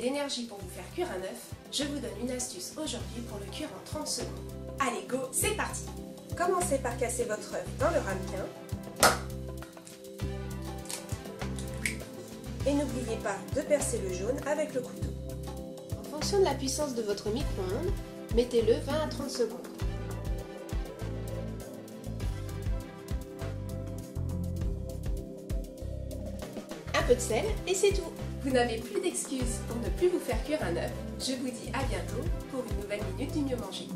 d'énergie pour vous faire cuire un œuf, je vous donne une astuce aujourd'hui pour le cuire en 30 secondes. Allez go, c'est parti Commencez par casser votre œuf dans le ramequin. Et n'oubliez pas de percer le jaune avec le couteau. En fonction de la puissance de votre micro-ondes, mettez-le 20 à 30 secondes. De sel et c'est tout Vous n'avez plus d'excuses pour ne plus vous faire cuire un œuf. Je vous dis à bientôt pour une nouvelle minute du mieux manger.